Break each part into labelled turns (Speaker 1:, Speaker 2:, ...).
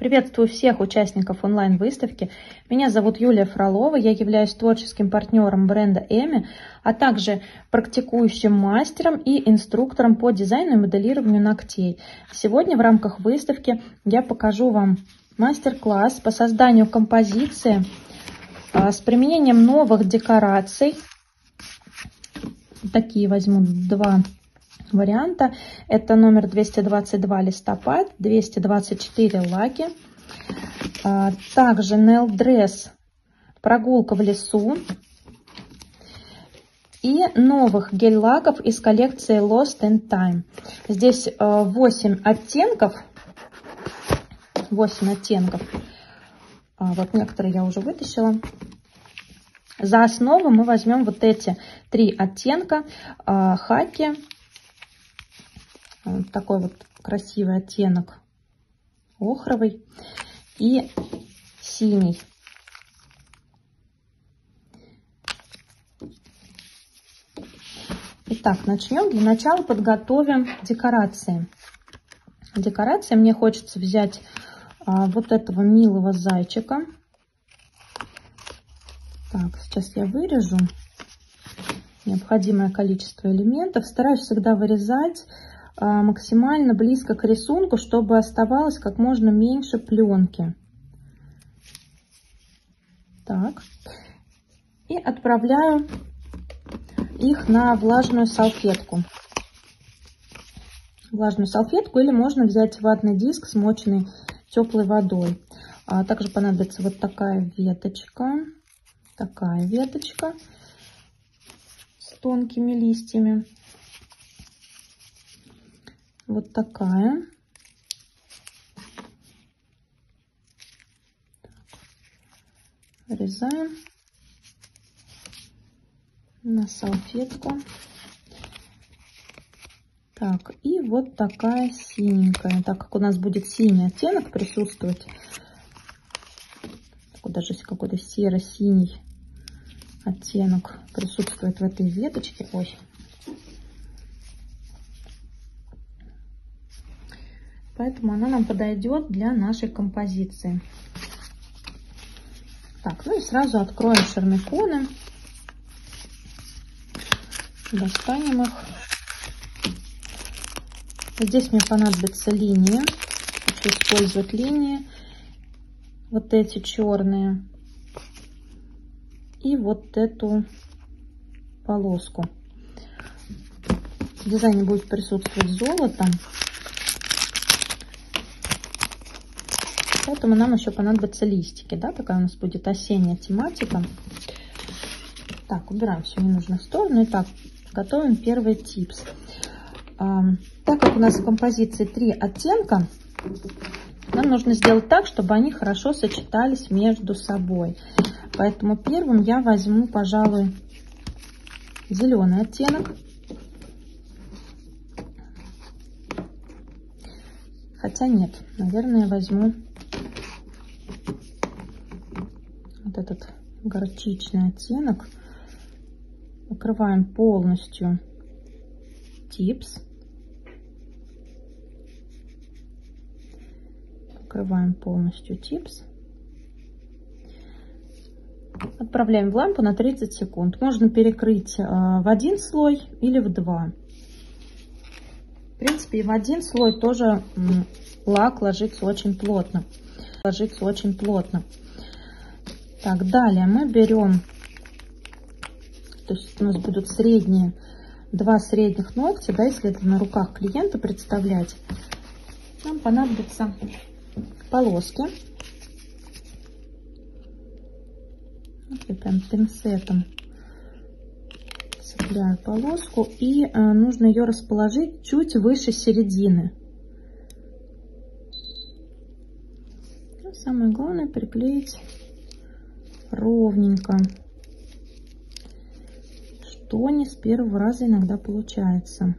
Speaker 1: Приветствую всех участников онлайн-выставки. Меня зовут Юлия Фролова, я являюсь творческим партнером бренда Эми, а также практикующим мастером и инструктором по дизайну и моделированию ногтей. Сегодня в рамках выставки я покажу вам мастер-класс по созданию композиции а, с применением новых декораций. Такие возьму два варианта. Это номер 222 листопад, 224 лаки. А, также Nail Dress прогулка в лесу. И новых гель-лаков из коллекции Lost in Time. Здесь 8 а, оттенков. 8 оттенков. А, вот некоторые я уже вытащила. За основу мы возьмем вот эти три оттенка. Хаки, вот такой вот красивый оттенок охровый и синий. Итак, начнем. Для начала подготовим декорации. Декорации мне хочется взять а, вот этого милого зайчика. Так, сейчас я вырежу необходимое количество элементов. Стараюсь всегда вырезать максимально близко к рисунку, чтобы оставалось как можно меньше пленки. Так. И отправляю их на влажную салфетку. Влажную салфетку или можно взять ватный диск, смоченный теплой водой. А также понадобится вот такая веточка, такая веточка с тонкими листьями вот такая. Вырезаем на салфетку. Так, и вот такая синенькая. Так как у нас будет синий оттенок присутствовать, даже какой-то серо-синий оттенок присутствует в этой веточке. Ой, поэтому она нам подойдет для нашей композиции. Так, ну и сразу откроем шармиконы. Достанем их. Здесь мне понадобится линия. Хочу использовать линии. Вот эти черные. И вот эту полоску. В дизайне будет присутствовать золото. Поэтому нам еще понадобятся листики, да, такая у нас будет осенняя тематика. Так, убираем все ненужное в сторону. Итак, готовим первый типс. А, так как у нас в композиции три оттенка, нам нужно сделать так, чтобы они хорошо сочетались между собой. Поэтому первым я возьму, пожалуй, зеленый оттенок. Хотя нет, наверное, возьму вот этот горчичный оттенок. Покрываем полностью типс. Покрываем полностью типс. Отправляем в лампу на 30 секунд. Можно перекрыть э, в один слой или в два. В принципе, и в один слой тоже лак ложится очень плотно. Ложится очень плотно. Так, далее мы берем, то есть у нас будут средние, два средних ногтя, да, если это на руках клиента представлять, нам понадобятся полоски. Я прям пинцетом цепляю полоску и э, нужно ее расположить чуть выше середины. Ну, самое главное приклеить ровненько. Что не с первого раза иногда получается.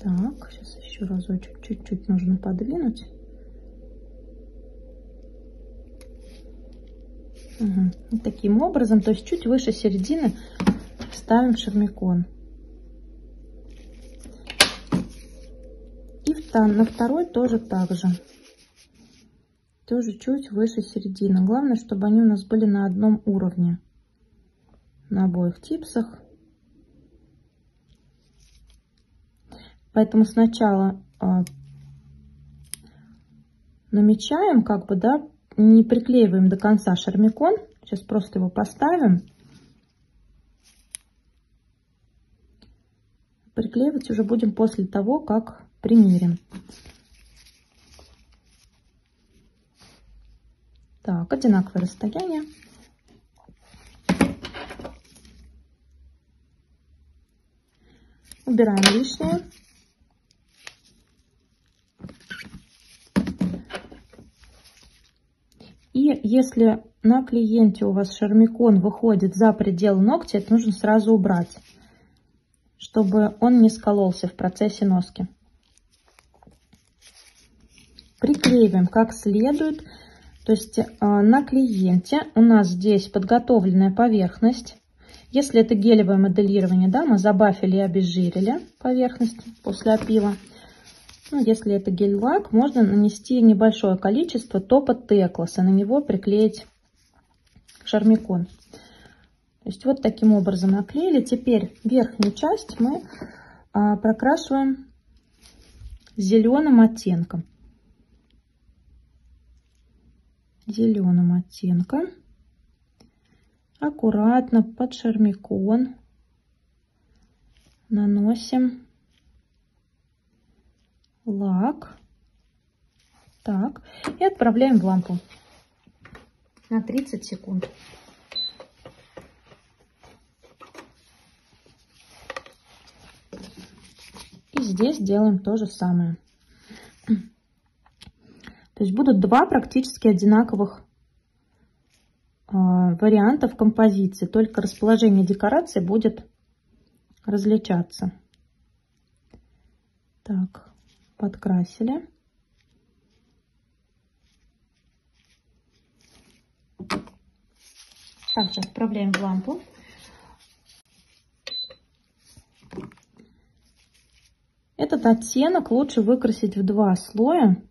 Speaker 1: Так, сейчас еще разочек чуть-чуть нужно подвинуть. Угу. Вот таким образом, то есть чуть выше середины ставим шармикон. И на второй тоже так же. Тоже чуть выше середины. Главное, чтобы они у нас были на одном уровне. На обоих типсах. Поэтому сначала а, намечаем, как бы, да, не приклеиваем до конца шармикон. Сейчас просто его поставим. Приклеивать уже будем после того, как примерим. Так, одинаковое расстояние. Убираем лишнее. И если на клиенте у вас шармикон выходит за пределы ногтя, это нужно сразу убрать, чтобы он не скололся в процессе носки. Приклеиваем как следует. То есть а, на клиенте у нас здесь подготовленная поверхность. Если это гелевое моделирование, да, мы забафили и обезжирили поверхность после опила. Ну, если это гель-лак, можно нанести небольшое количество топа Текласа, на него приклеить шармикон. То есть вот таким образом наклеили. Теперь верхнюю часть мы а, прокрашиваем зеленым оттенком. Зеленым оттенком. Аккуратно под шармикон наносим лак. Так, и отправляем в лампу на 30 секунд. И здесь делаем то же самое. То есть будут два практически одинаковых э, вариантов композиции, только расположение декорации будет различаться. Так, подкрасили. Также отправляем в лампу. Этот оттенок лучше выкрасить в два слоя,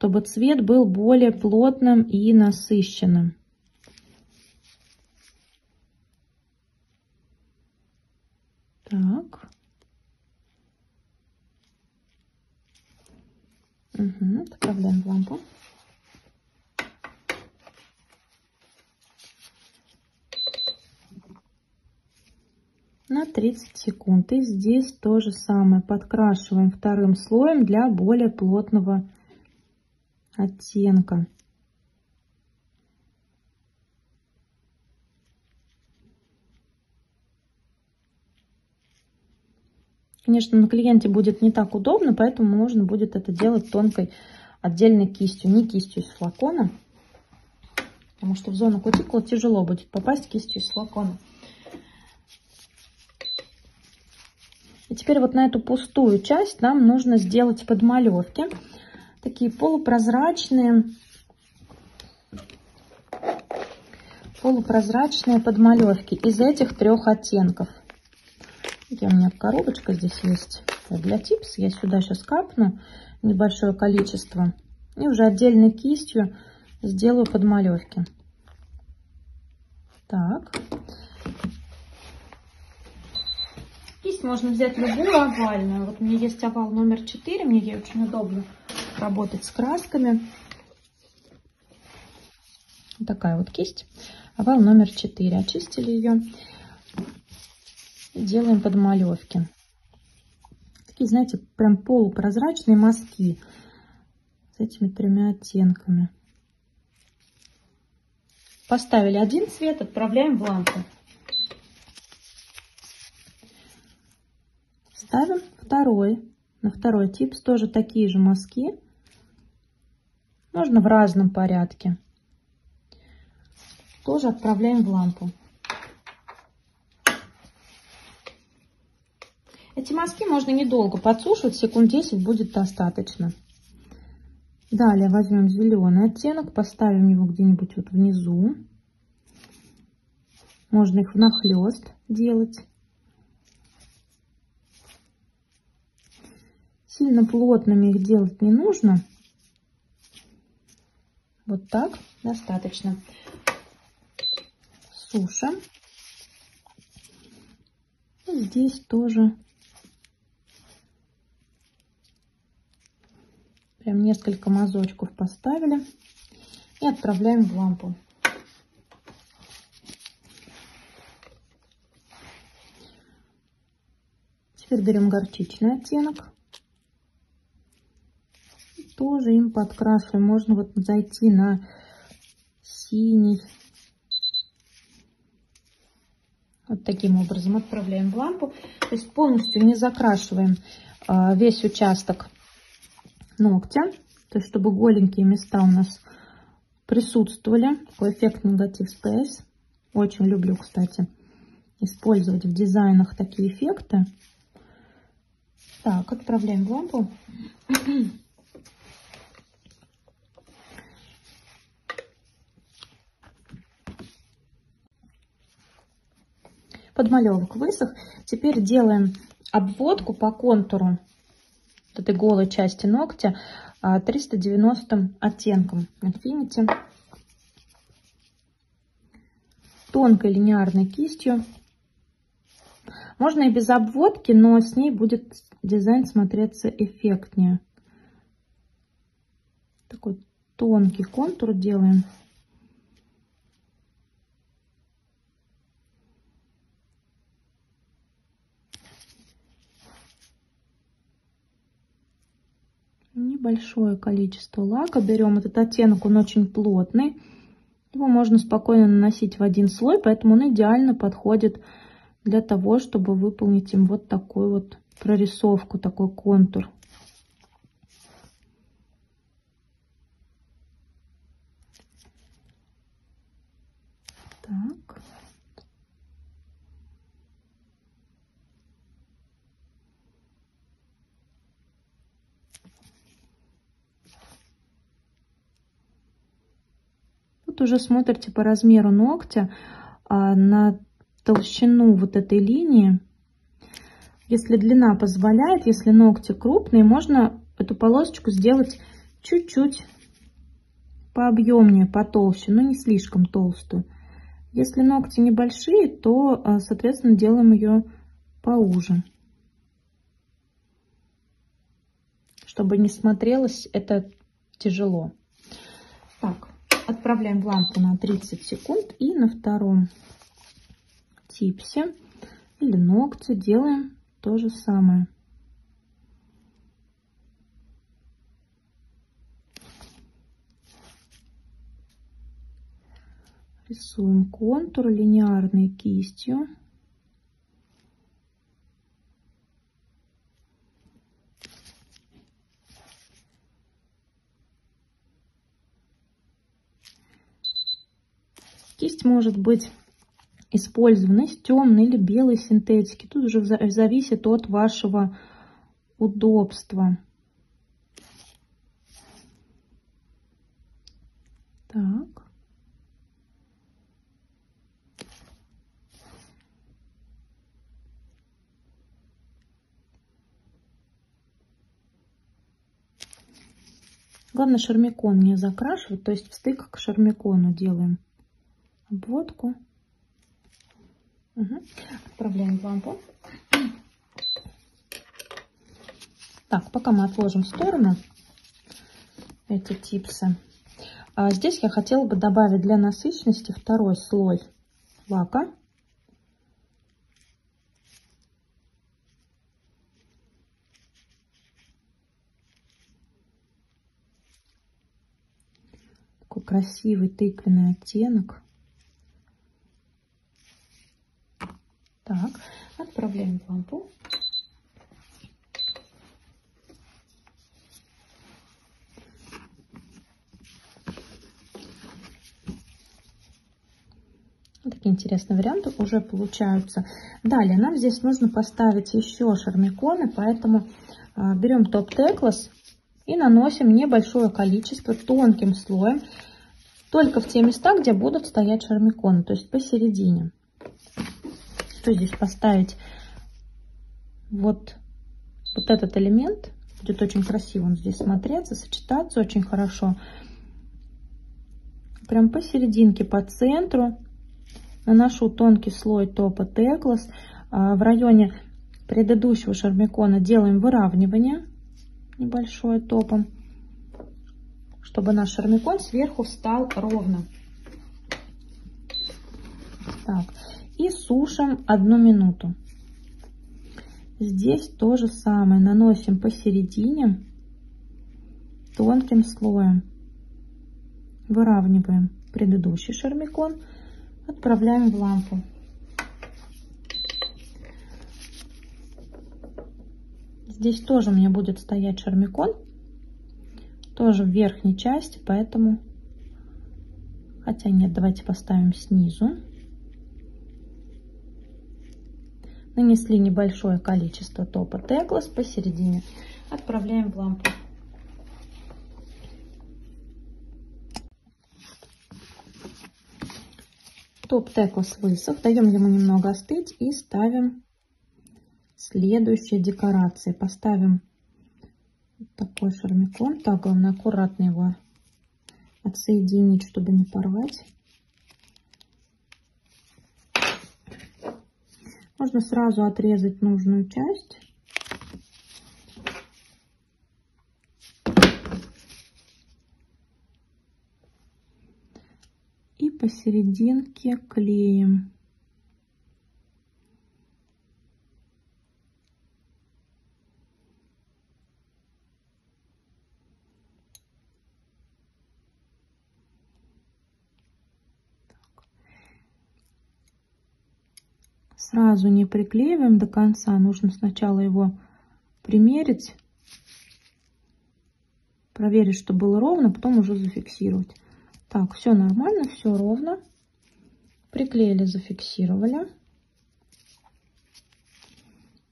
Speaker 1: чтобы цвет был более плотным и насыщенным. Так. Угу, отправляем в лампу. на 30 секунд. И здесь то же самое подкрашиваем вторым слоем для более плотного оттенка. Конечно, на клиенте будет не так удобно, поэтому нужно будет это делать тонкой отдельной кистью, не кистью из флакона. Потому что в зону кутикулы тяжело будет попасть кистью из флакона. И теперь вот на эту пустую часть нам нужно сделать подмалевки. Такие полупрозрачные, полупрозрачные подмалевки из этих трех оттенков. Где у меня коробочка здесь есть для типс. Я сюда сейчас капну небольшое количество. И уже отдельной кистью сделаю подмалевки. Так. Кисть можно взять любую овальную. Вот у меня есть овал номер 4, мне ей очень удобно работать с красками. Вот такая вот кисть. Овал номер 4. Очистили ее. делаем подмалевки. Такие, знаете, прям полупрозрачные мазки с этими тремя оттенками. Поставили один цвет, отправляем в лампу. Ставим второй, на второй типс тоже такие же мазки. Можно в разном порядке. Тоже отправляем в лампу. Эти мазки можно недолго подсушивать, секунд 10 будет достаточно. Далее возьмем зеленый оттенок, поставим его где-нибудь вот внизу. Можно их внахлёст делать. Сильно плотными их делать не нужно. Вот так достаточно. Сушим. Здесь тоже прям несколько мазочков поставили и отправляем в лампу. Теперь берем горчичный оттенок. Тоже им подкрашиваем. Можно вот зайти на синий. Вот таким образом отправляем в лампу. То есть полностью не закрашиваем а, весь участок ногтя. То есть чтобы голенькие места у нас присутствовали. Такой эффект негатив Space. Очень люблю, кстати, использовать в дизайнах такие эффекты. Так, отправляем в лампу. Подмалевок высох. Теперь делаем обводку по контуру этой голой части ногтя 390 а, оттенком Infinity. Тонкой линейной кистью. Можно и без обводки, но с ней будет дизайн смотреться эффектнее. Такой тонкий контур делаем. Небольшое количество лака. Берем этот оттенок, он очень плотный. Его можно спокойно наносить в один слой, поэтому он идеально подходит для того, чтобы выполнить им вот такую вот прорисовку, такой контур. Так. Уже смотрите по размеру ногтя а, на толщину вот этой линии. Если длина позволяет, если ногти крупные, можно эту полосочку сделать чуть-чуть пообъемнее, потолще, но не слишком толстую. Если ногти небольшие, то, а, соответственно, делаем ее поуже. Чтобы не смотрелось это тяжело. Так, отправляем лампу на 30 секунд и на втором типсе или ногти делаем то же самое. Рисуем контур линейной кистью. Кисть может быть использованы из темной или белой синтетики. Тут уже зависит от вашего удобства. Так. Главное шармикон не закрашивать, то есть в стык к шармикону делаем обводку. Угу. Отправляем в лампу. Так, пока мы отложим в сторону эти типсы. А здесь я хотела бы добавить для насыщенности второй слой лака. Такой красивый тыквенный оттенок. Так, отправляем лампу. Такие интересные варианты уже получаются. Далее нам здесь нужно поставить еще шармиконы, поэтому а, берем топ теклас и наносим небольшое количество тонким слоем, только в те места, где будут стоять шармиконы, то есть посередине. Хочу здесь поставить вот, вот этот элемент. Будет очень красиво он здесь смотреться, сочетаться очень хорошо. Прям посерединке, по центру наношу тонкий слой топа Теклас. В районе предыдущего шармикона делаем выравнивание небольшое топом, чтобы наш шармикон сверху встал ровно. Так, и сушим одну минуту. Здесь то же самое. Наносим посередине тонким слоем. Выравниваем предыдущий шармикон. Отправляем в лампу. Здесь тоже у меня будет стоять шармикон. Тоже в верхней части, поэтому... Хотя нет, давайте поставим снизу. Нанесли небольшое количество топа Теклас посередине. Отправляем в лампу. Топ Теклас высох. Даем ему немного остыть и ставим следующие декорации. Поставим такой шармикон. Так, главное аккуратно его отсоединить, чтобы не порвать. Можно сразу отрезать нужную часть. И посерединке клеим. Сразу не приклеиваем до конца. Нужно сначала его примерить, проверить, что было ровно, потом уже зафиксировать. Так, все нормально, все ровно. Приклеили, зафиксировали.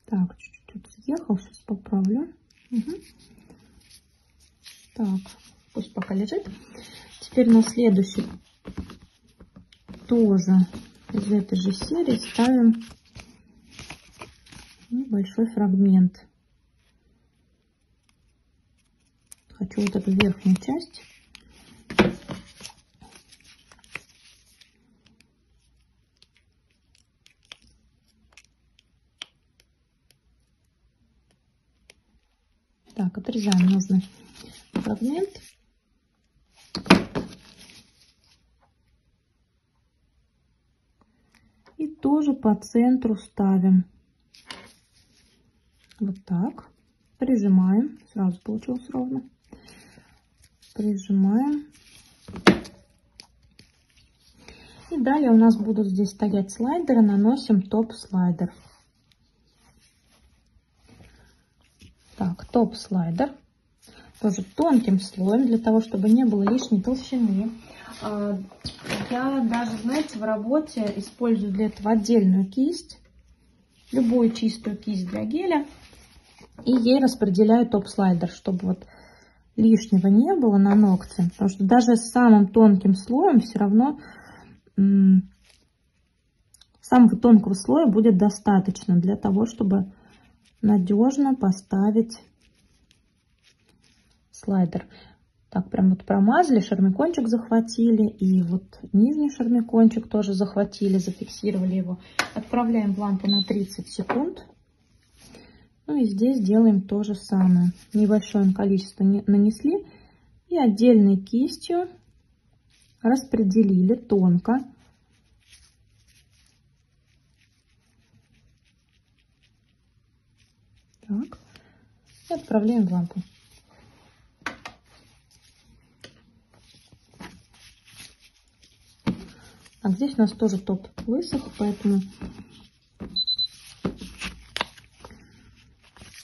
Speaker 1: Так, чуть-чуть съехал, сейчас поправлю. Угу. Так, пусть пока лежит. Теперь на следующий тоже из этой же серии ставим небольшой фрагмент. Хочу вот эту верхнюю часть. Так, отрезаем нужный фрагмент. Тоже по центру ставим. Вот так. Прижимаем. Сразу получилось ровно. Прижимаем. И далее у нас будут здесь стоять слайдеры. Наносим топ-слайдер. Так, топ-слайдер. Тоже тонким слоем, для того, чтобы не было лишней толщины. А, я даже, знаете, в работе использую для этого отдельную кисть, любую чистую кисть для геля, и ей распределяю топ-слайдер, чтобы вот лишнего не было на ногте, потому что даже с самым тонким слоем все равно самого тонкого слоя будет достаточно для того, чтобы надежно поставить слайдер. Так, прям вот промазали, шармикончик захватили. И вот нижний шармикончик тоже захватили, зафиксировали его. Отправляем в лампу на 30 секунд. Ну и здесь делаем то же самое. Небольшое количество нанесли. И отдельной кистью распределили тонко. Так. И отправляем в лампу. А здесь у нас тоже топ высох, поэтому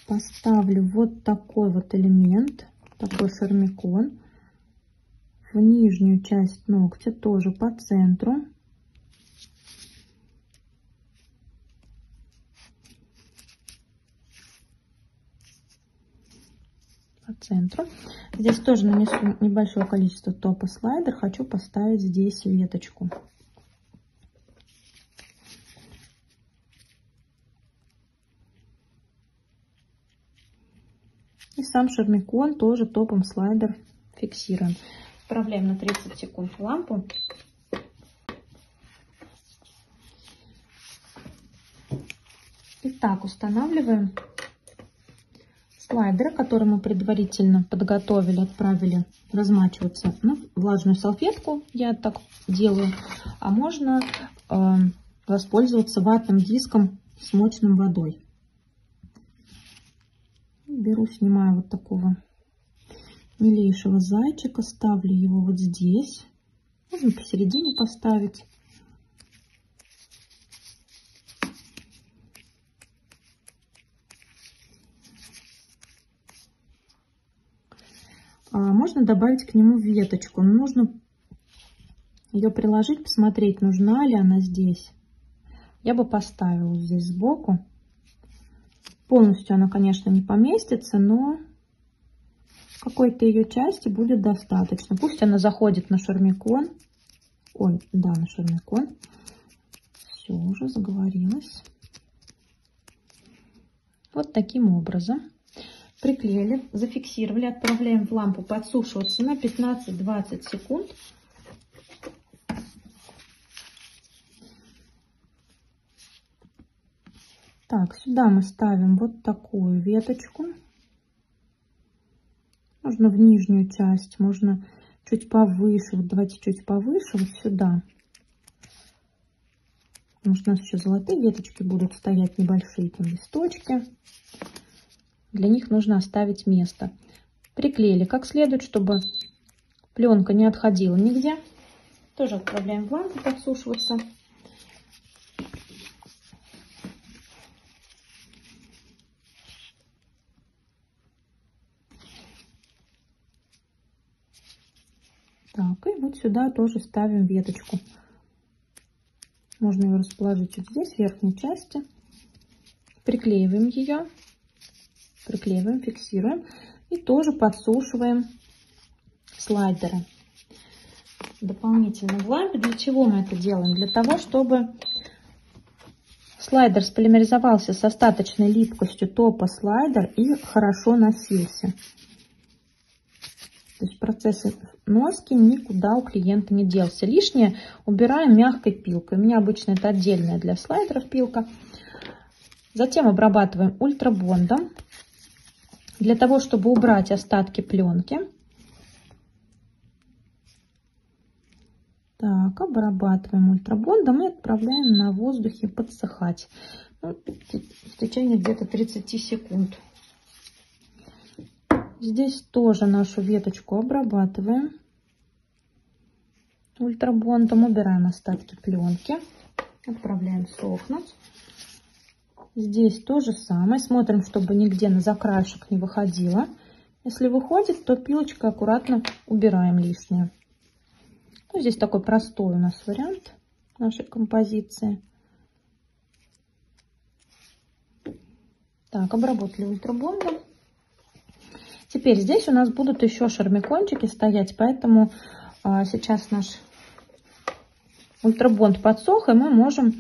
Speaker 1: поставлю вот такой вот элемент, такой шармикон в нижнюю часть ногтя, тоже по центру. По центру. Здесь тоже нанесу небольшое количество топа слайдер. Хочу поставить здесь веточку. И сам шармикон тоже топом слайдер фиксируем. Вправляем на 30 секунд лампу. Итак, устанавливаем слайдеры, которые мы предварительно подготовили, отправили размачиваться на влажную салфетку. Я так делаю. А можно э, воспользоваться ватным диском с мочным водой. Беру, снимаю вот такого милейшего зайчика, ставлю его вот здесь. Можно посередине поставить. А, можно добавить к нему веточку. Но нужно ее приложить, посмотреть, нужна ли она здесь. Я бы поставила здесь сбоку. Полностью она, конечно, не поместится, но какой-то ее части будет достаточно. Пусть она заходит на шармикон. Ой, да, на шармикон. Все, уже заговорилась. Вот таким образом. Приклеили, зафиксировали, отправляем в лампу подсушиваться на 15-20 секунд. Так, сюда мы ставим вот такую веточку. Можно в нижнюю часть, можно чуть повыше. Вот давайте чуть повыше, вот сюда. Потому что у нас еще золотые веточки будут стоять, небольшие там листочки. Для них нужно оставить место. Приклеили как следует, чтобы пленка не отходила нигде. Тоже отправляем в лампу подсушиваться. Так, и вот сюда тоже ставим веточку. Можно ее расположить вот здесь, в верхней части. Приклеиваем ее приклеиваем, фиксируем и тоже подсушиваем слайдеры. Дополнительно в лампе. Для чего мы это делаем? Для того, чтобы слайдер сполимеризовался с остаточной липкостью топа слайдер и хорошо носился. То есть процесс носки никуда у клиента не делся. Лишнее убираем мягкой пилкой. У меня обычно это отдельная для слайдеров пилка. Затем обрабатываем ультрабондом для того, чтобы убрать остатки пленки. Так, обрабатываем ультрабондом и отправляем на воздухе подсыхать. Ну, в течение где-то 30 секунд. Здесь тоже нашу веточку обрабатываем ультрабондом, убираем остатки пленки, отправляем сохнуть. Здесь то же самое. Смотрим, чтобы нигде на закрашек не выходило. Если выходит, то пилочкой аккуратно убираем лишнее. Ну, здесь такой простой у нас вариант нашей композиции. Так, обработали ультрабондом. Теперь здесь у нас будут еще шармикончики стоять, поэтому а, сейчас наш ультрабонд подсох, и мы можем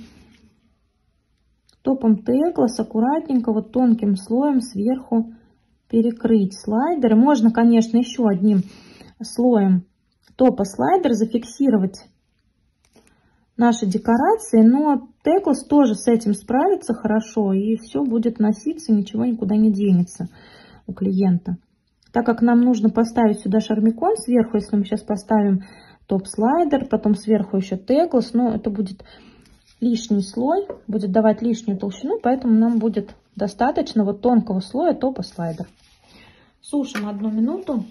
Speaker 1: топом Теглас аккуратненько вот тонким слоем сверху перекрыть слайдеры. Можно, конечно, еще одним слоем топа слайдер зафиксировать наши декорации, но Теглас тоже с этим справится хорошо и все будет носиться, ничего никуда не денется у клиента. Так как нам нужно поставить сюда шармикон сверху, если мы сейчас поставим топ-слайдер, потом сверху еще Теглас, но это будет лишний слой, будет давать лишнюю толщину, поэтому нам будет достаточно вот тонкого слоя топа слайдер. Сушим одну минуту.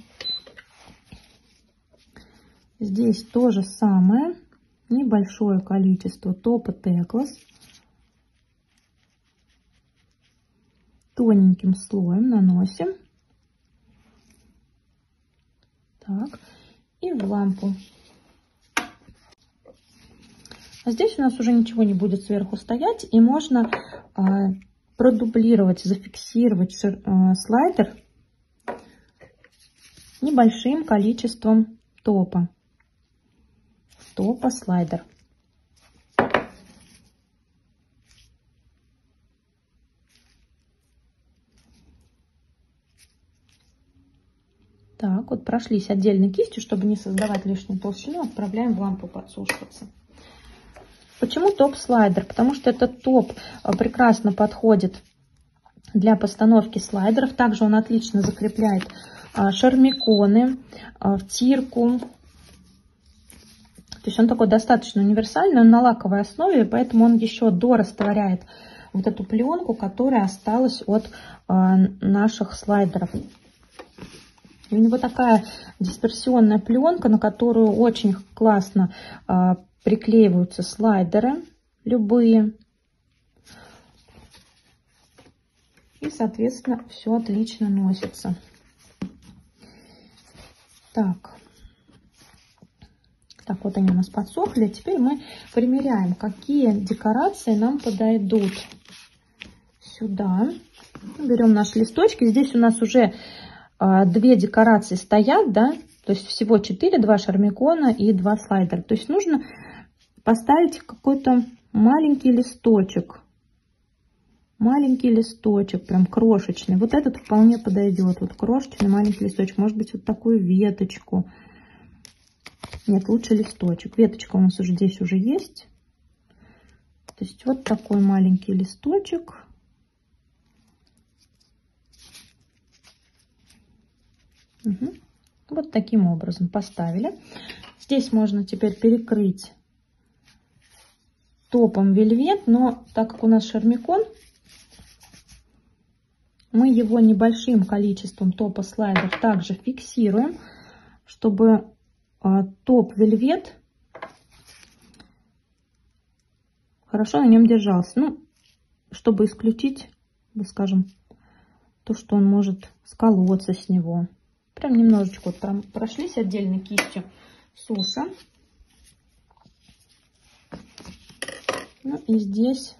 Speaker 1: Здесь то же самое, небольшое количество топа Теклас. Тоненьким слоем наносим. Так, и в лампу а здесь у нас уже ничего не будет сверху стоять, и можно э, продублировать, зафиксировать э, слайдер небольшим количеством топа. Топа слайдер. Так, вот прошлись отдельной кистью, чтобы не создавать лишнюю толщину, отправляем в лампу подсушиваться. Почему топ-слайдер? Потому что этот топ а, прекрасно подходит для постановки слайдеров. Также он отлично закрепляет а, шармиконы, а, втирку. То есть он такой достаточно универсальный, он на лаковой основе, поэтому он еще дорастворяет вот эту пленку, которая осталась от наших слайдеров. У него такая дисперсионная пленка, на которую очень классно а, приклеиваются слайдеры любые. И, соответственно, все отлично носится. Так. Так, вот они у нас подсохли. Теперь мы примеряем, какие декорации нам подойдут. Сюда. Берем наши листочки. Здесь у нас уже две декорации стоят, да, то есть всего 4, два шармикона и два слайдера. То есть нужно поставить какой-то маленький листочек. Маленький листочек, прям крошечный. Вот этот вполне подойдет. Вот крошечный маленький листочек. Может быть, вот такую веточку. Нет, лучше листочек. Веточка у нас уже здесь уже есть. То есть вот такой маленький листочек. Угу. Вот таким образом поставили. Здесь можно теперь перекрыть топом вельвет, но так как у нас шармикон, мы его небольшим количеством топа слайдов также фиксируем, чтобы а, топ вельвет хорошо на нем держался. Ну, чтобы исключить, скажем, то, что он может сколоться с него. Прям немножечко вот прям прошлись отдельной кистью суша. Ну и здесь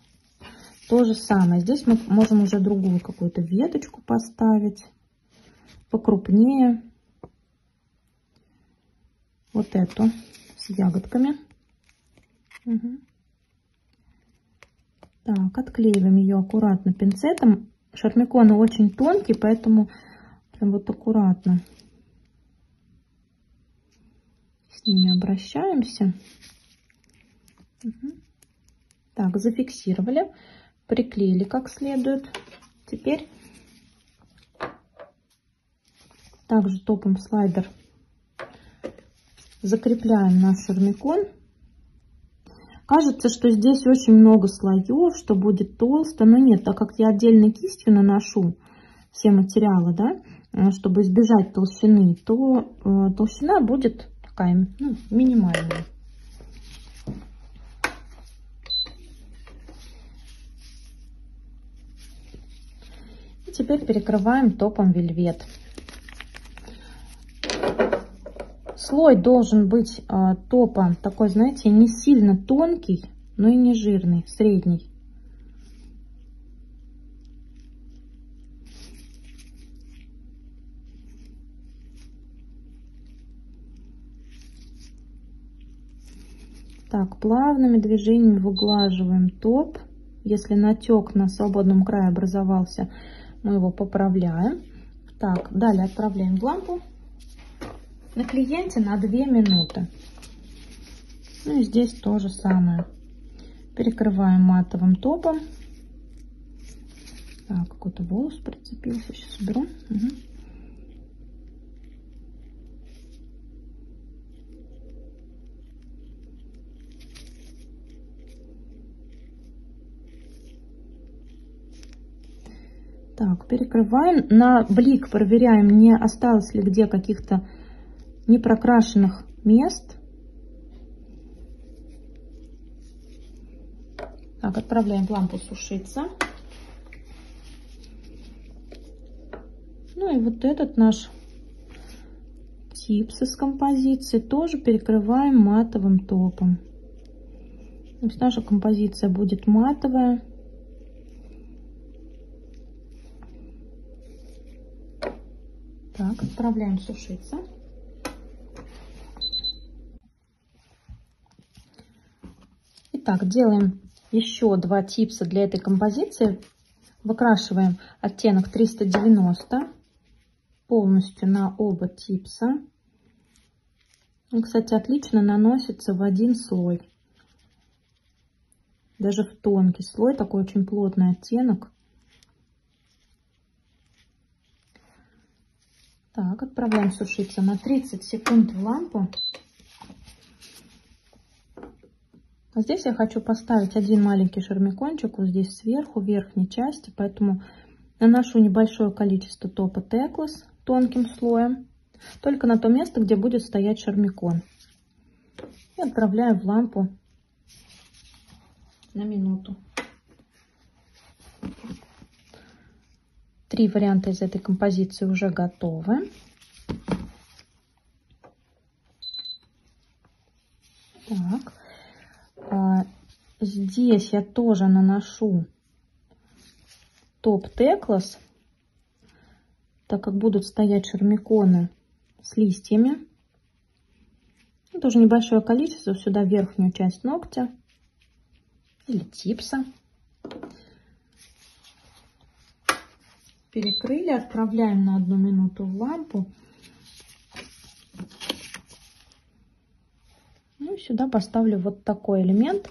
Speaker 1: то же самое. Здесь мы можем уже другую какую-то веточку поставить. Покрупнее. Вот эту с ягодками. Угу. Так, отклеиваем ее аккуратно пинцетом. Шармиконы очень тонкие, поэтому Прям вот аккуратно с ними обращаемся. Угу. Так, зафиксировали, приклеили как следует. Теперь также топом слайдер закрепляем наш шармикон. Кажется, что здесь очень много слоев, что будет толсто, но нет, так как я отдельно кистью наношу все материалы, да, чтобы избежать толщины, то э, толщина будет такая ну, минимальная. И теперь перекрываем топом вельвет. Слой должен быть э, топа такой, знаете, не сильно тонкий, но и не жирный, средний. Так, плавными движениями выглаживаем топ. Если натек на свободном крае образовался, мы его поправляем. Так, далее отправляем в лампу на клиенте на 2 минуты. Ну и здесь то же самое. Перекрываем матовым топом. Так, какой-то волос прицепился. Сейчас уберу. Угу. Так, перекрываем. На блик проверяем, не осталось ли где каких-то непрокрашенных мест. Так, отправляем лампу сушиться. Ну и вот этот наш типс из композиции тоже перекрываем матовым топом. То есть наша композиция будет матовая. Так, отправляем сушиться. Итак, делаем еще два типса для этой композиции. Выкрашиваем оттенок 390 по полностью на оба типса. Он, кстати, отлично наносится в один слой. Даже в тонкий слой, такой очень плотный оттенок. Так, отправляем сушиться на 30 секунд в лампу. А здесь я хочу поставить один маленький шармикончик вот здесь сверху, в верхней части, поэтому наношу небольшое количество топа Теклас тонким слоем. Только на то место, где будет стоять шармикон. И отправляю в лампу на минуту. Три варианта из этой композиции уже готовы. Так. А, здесь я тоже наношу топ Теклас, так как будут стоять шармиконы с листьями. Тоже небольшое количество сюда верхнюю часть ногтя или типса. Перекрыли, отправляем на одну минуту в лампу. Ну, сюда поставлю вот такой элемент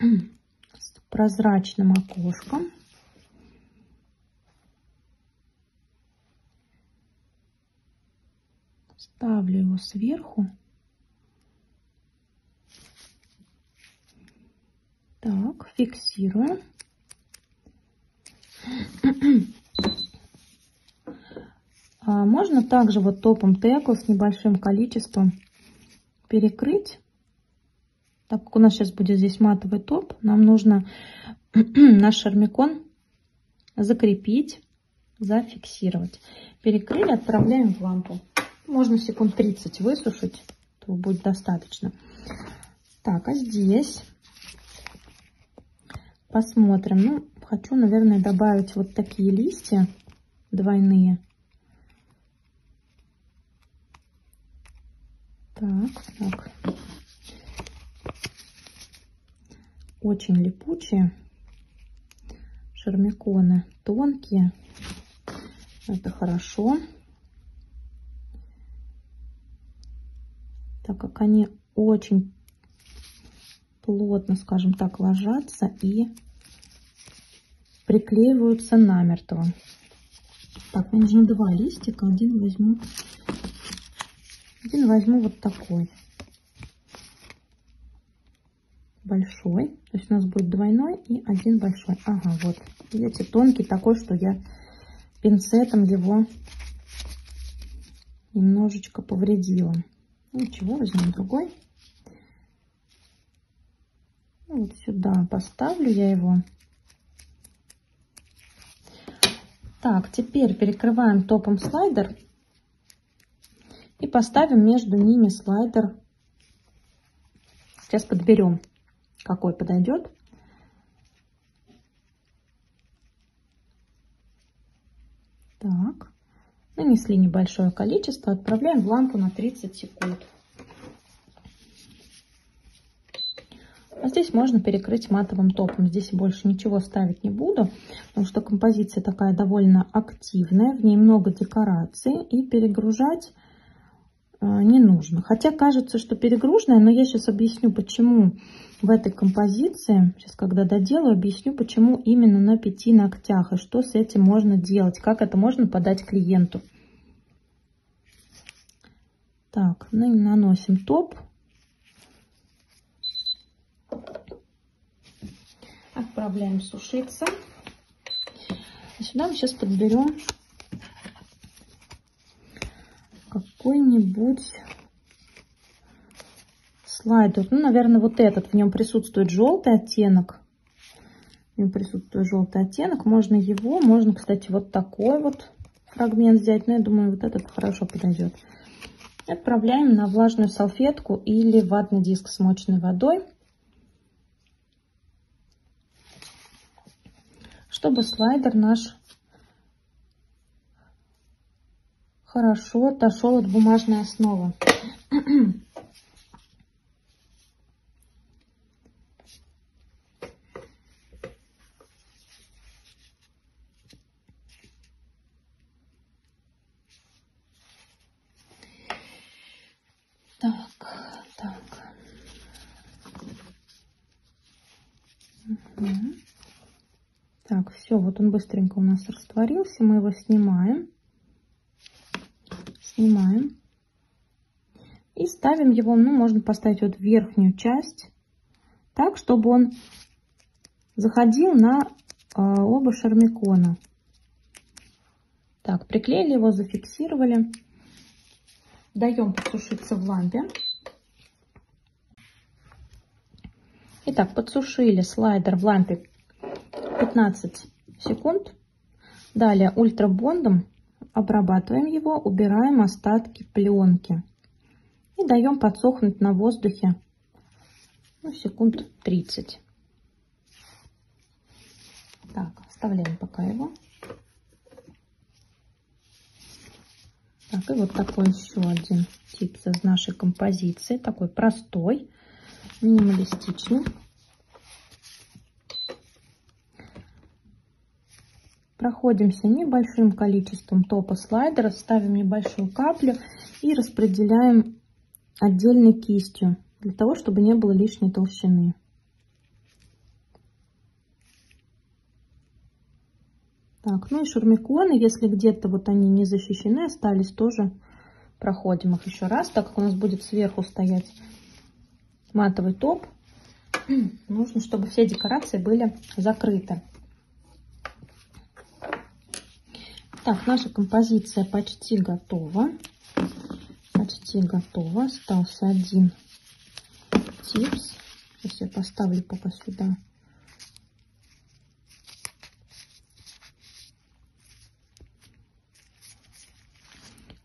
Speaker 1: с прозрачным окошком. ставлю его сверху. Так, фиксирую. А можно также вот топом текла с небольшим количеством перекрыть. Так как у нас сейчас будет здесь матовый топ, нам нужно наш шармикон закрепить, зафиксировать. Перекрыли, отправляем в лампу. Можно секунд 30 высушить, то будет достаточно. Так, а здесь посмотрим. Ну, хочу, наверное, добавить вот такие листья двойные. Так, так. Очень липучие шармиконы, тонкие. Это хорошо. так как они очень плотно, скажем так, ложатся и приклеиваются намертво. Так, мне нужно два листика. Один возьму, один возьму вот такой. Большой. То есть у нас будет двойной и один большой. Ага, вот. Видите, тонкий такой, что я пинцетом его немножечко повредила. Ничего, возьмем другой. Вот сюда поставлю я его. Так, теперь перекрываем топом слайдер и поставим между ними слайдер. Сейчас подберем, какой подойдет. Так. Нанесли небольшое количество, отправляем в лампу на 30 секунд. А здесь можно перекрыть матовым топом. Здесь больше ничего ставить не буду, потому что композиция такая довольно активная, в ней много декораций и перегружать не нужно. Хотя кажется, что перегруженная, но я сейчас объясню, почему в этой композиции, сейчас когда доделаю, объясню, почему именно на пяти ногтях и что с этим можно делать, как это можно подать клиенту. Так, наносим топ. Отправляем сушиться. И сюда мы сейчас подберем какой-нибудь слайдер. Ну, наверное, вот этот. В нем присутствует желтый оттенок. В нем присутствует желтый оттенок. Можно его, можно, кстати, вот такой вот фрагмент взять. Но я думаю, вот этот хорошо подойдет. Отправляем на влажную салфетку или ватный диск с мочной водой. Чтобы слайдер наш хорошо отошел от бумажной основы. Так, так. Угу. Так, все, вот он быстренько у нас растворился, мы его снимаем. Снимаем. И ставим его, ну, можно поставить вот верхнюю часть, так, чтобы он заходил на э, оба шармикона. Так, приклеили его, зафиксировали. Даем подсушиться в лампе. Итак, подсушили слайдер в лампе 15 секунд. Далее ультрабондом обрабатываем его, убираем остатки пленки. И даем подсохнуть на воздухе ну, секунд 30. Так, оставляем пока его. Так, и вот такой еще один тип из нашей композиции. Такой простой, минималистичный. Проходимся небольшим количеством топа слайдера, ставим небольшую каплю и распределяем отдельной кистью, для того, чтобы не было лишней толщины. Так, ну и шурмиконы, если где-то вот они не защищены остались, тоже проходим их еще раз, так как у нас будет сверху стоять матовый топ, нужно, чтобы все декорации были закрыты. Так, наша композиция почти готова. Почти готова. Остался один типс. Сейчас я поставлю пока сюда.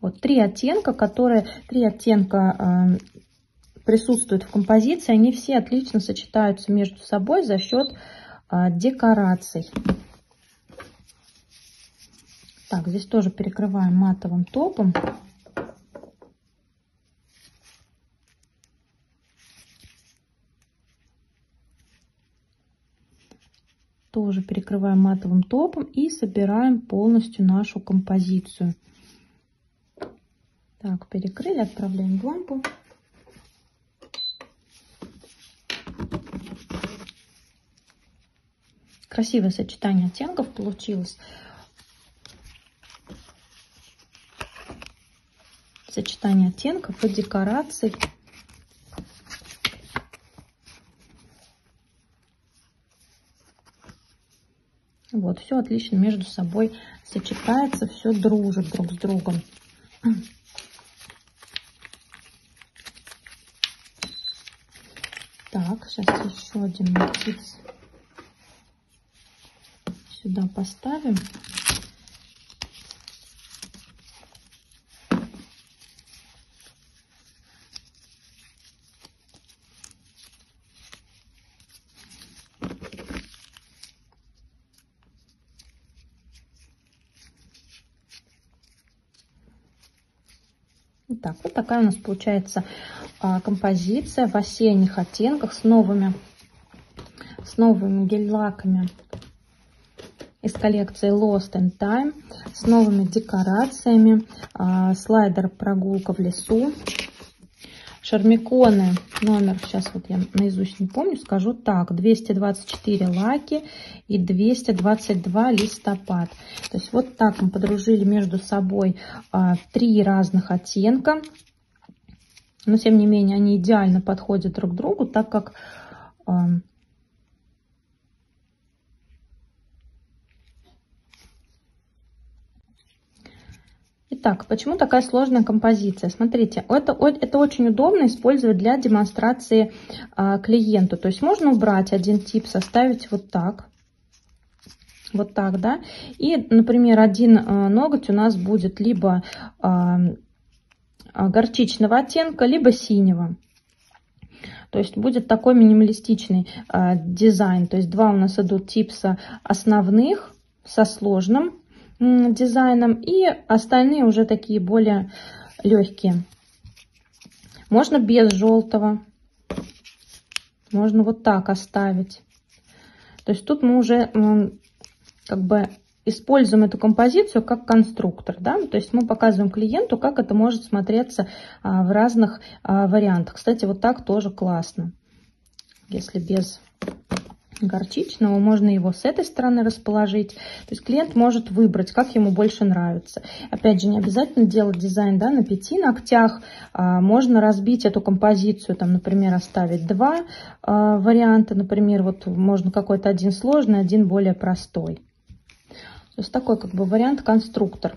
Speaker 1: Вот три оттенка, которые три оттенка э, присутствуют в композиции, они все отлично сочетаются между собой за счет э, декораций. Так, здесь тоже перекрываем матовым топом. Тоже перекрываем матовым топом и собираем полностью нашу композицию. Так, перекрыли, отправляем в лампу. Красивое сочетание оттенков получилось. Сочетание оттенков и декораций. Вот, все отлично между собой сочетается, все дружит друг с другом. Так, сейчас еще один мотив сюда поставим. Итак, вот такая у нас получается а, композиция в осенних оттенках с новыми, с новыми гель-лаками из коллекции Lost in Time, с новыми декорациями, а, слайдер прогулка в лесу, Шармиконы номер, сейчас вот я наизусть не помню, скажу так, 224 лаки и 222 листопад. То есть вот так мы подружили между собой а, три разных оттенка. Но тем не менее они идеально подходят друг другу, так как а, Итак, почему такая сложная композиция? Смотрите, это, это очень удобно использовать для демонстрации а, клиенту. То есть можно убрать один тип, составить вот так. Вот так, да. И, например, один а, ноготь у нас будет либо а горчичного оттенка, либо синего. То есть будет такой минималистичный а, дизайн. То есть два у нас идут типса основных со сложным дизайном. И остальные уже такие более легкие. Можно без желтого. Можно вот так оставить. То есть тут мы уже как бы используем эту композицию как конструктор. Да? То есть мы показываем клиенту, как это может смотреться а, в разных а, вариантах. Кстати, вот так тоже классно. Если без горчичного, можно его с этой стороны расположить. То есть клиент может выбрать, как ему больше нравится. Опять же, не обязательно делать дизайн да, на пяти ногтях. А, можно разбить эту композицию, там, например, оставить два а, варианта. Например, вот можно какой-то один сложный, один более простой. То есть такой как бы вариант-конструктор.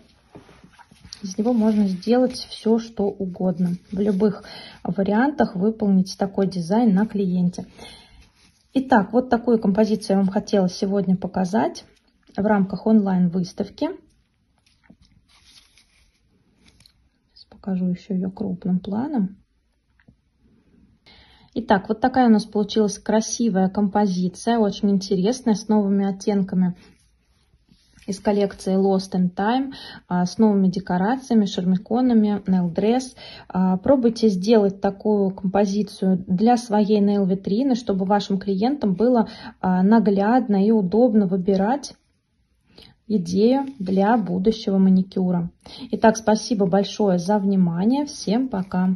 Speaker 1: Из него можно сделать все, что угодно. В любых вариантах выполнить такой дизайн на клиенте. Итак, вот такую композицию я вам хотела сегодня показать в рамках онлайн-выставки. Покажу еще ее крупным планом. Итак, вот такая у нас получилась красивая композиция, очень интересная, с новыми оттенками из коллекции Lost in Time а, с новыми декорациями, шармиконами, nail dress. А, пробуйте сделать такую композицию для своей nail витрины, чтобы вашим клиентам было а, наглядно и удобно выбирать идею для будущего маникюра. Итак, спасибо большое за внимание. Всем пока!